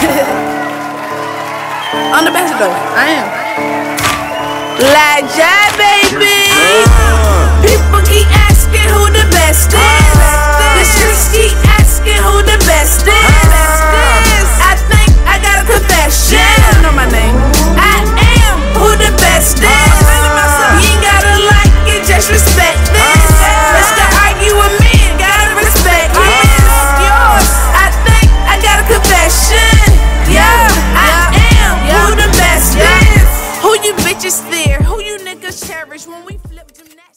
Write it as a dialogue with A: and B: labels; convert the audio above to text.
A: Yeah. I'm the best though. I am. Like Jabba bitches there. Who you niggas cherish when we flip gymnastics?